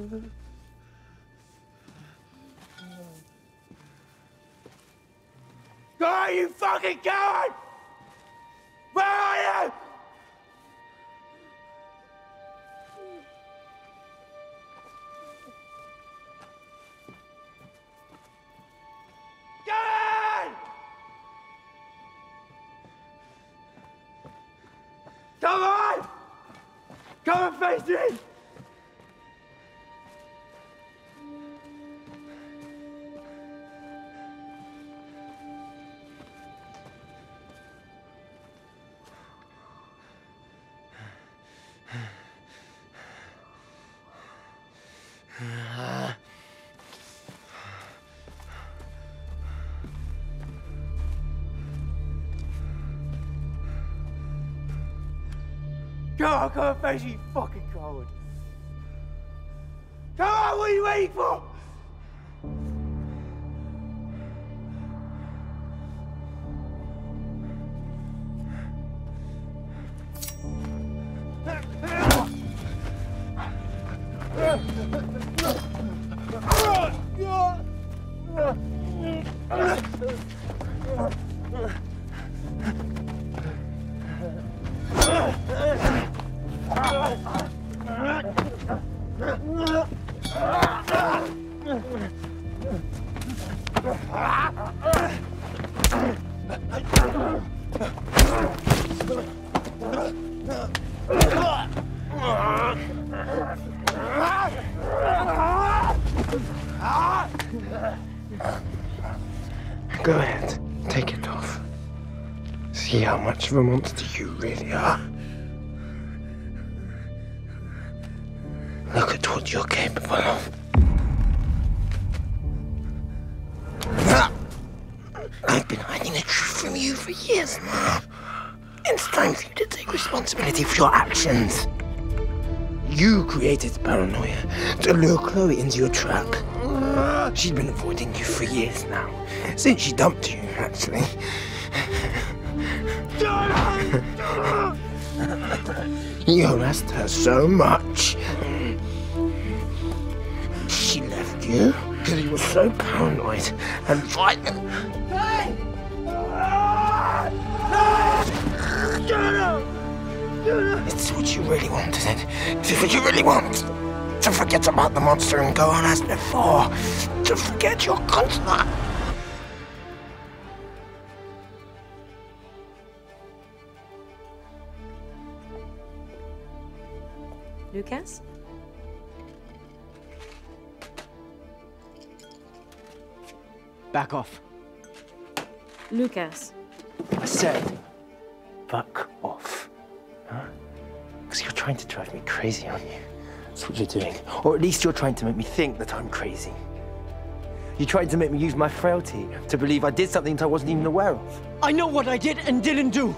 Mm-hmm. Where are you fucking going? Where are you? Come on! Come and face me! Come on, come and face you fucking coward! Come on, what are you waiting for? Go ahead, take it off. See how much of a monster you really are. Look at what you're capable of. Ah! I've been hiding the truth from you for years now. It's time for you to take responsibility for your actions. You created paranoia to lure Chloe into your trap. She's been avoiding you for years now. Since she dumped you, actually. you harassed her so much. She left you because you were so paranoid and violent. It's what you really want, is it? Is it what you really want? To forget about the monster and go on as before? To forget your contract? Lucas? Back off. Lucas. I said, fuck off. Huh? Because you're trying to drive me crazy, aren't you? That's what you're doing. Or at least you're trying to make me think that I'm crazy. You're trying to make me use my frailty to believe I did something that I wasn't even aware of. I know what I did and didn't do.